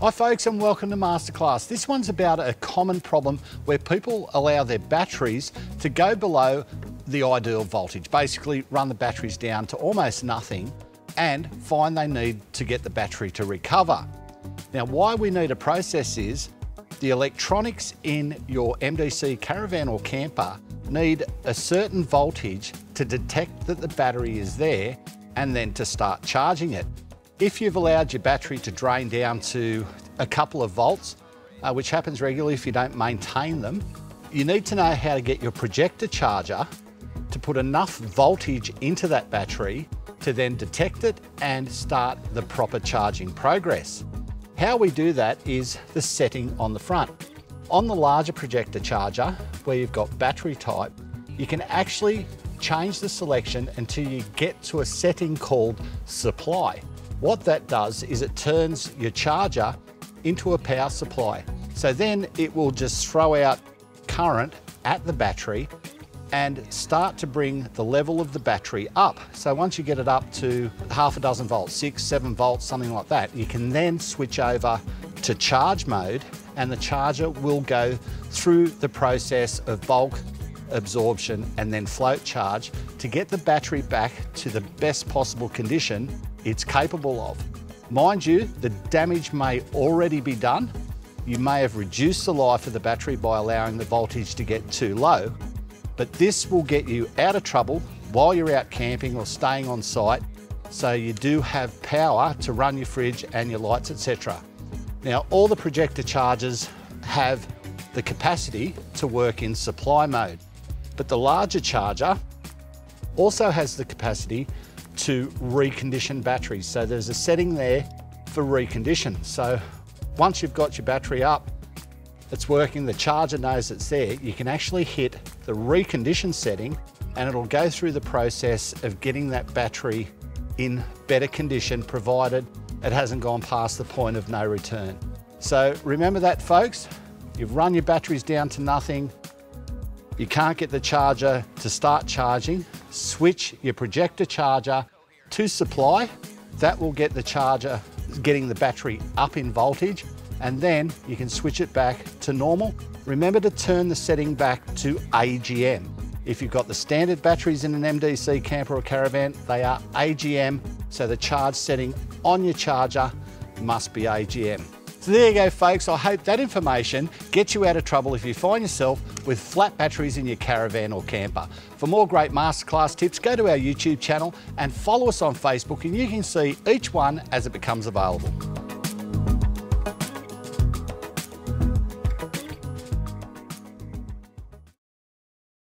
Hi folks and welcome to Masterclass. This one's about a common problem where people allow their batteries to go below the ideal voltage, basically run the batteries down to almost nothing and find they need to get the battery to recover. Now why we need a process is the electronics in your MDC caravan or camper need a certain voltage to detect that the battery is there and then to start charging it. If you've allowed your battery to drain down to a couple of volts, uh, which happens regularly if you don't maintain them, you need to know how to get your Projecta charger to put enough voltage into that battery to then detect it and start the proper charging progress. How we do that is the setting on the front. On the larger Projecta charger, where you've got battery type, you can actually change the selection until you get to a setting called supply. What that does is it turns your charger into a power supply. So then it will just throw out current at the battery and start to bring the level of the battery up. So once you get it up to half a dozen volts, six, seven volts, something like that, you can then switch over to charge mode and the charger will go through the process of bulk absorption and then float charge to get the battery back to the best possible condition it's capable of. Mind you, the damage may already be done. You may have reduced the life of the battery by allowing the voltage to get too low, but this will get you out of trouble while you're out camping or staying on site so you do have power to run your fridge and your lights, etc. Now, all the Projecta chargers have the capacity to work in supply mode, but the larger charger also has the capacity to recondition batteries. So there's a setting there for recondition. So once you've got your battery up, it's working, the charger knows it's there, you can actually hit the recondition setting and it'll go through the process of getting that battery in better condition provided it hasn't gone past the point of no return. So remember that folks, you've run your batteries down to nothing, you can't get the charger to start charging, switch your Projecta charger to supply. That will get the charger getting the battery up in voltage and then you can switch it back to normal. Remember to turn the setting back to AGM. If you've got the standard batteries in an MDC camper or caravan, they are AGM, so the charge setting on your charger must be AGM. So there you go folks, I hope that information gets you out of trouble if you find yourself with flat batteries in your caravan or camper. For more great masterclass tips, go to our YouTube channel and follow us on Facebook and you can see each one as it becomes available.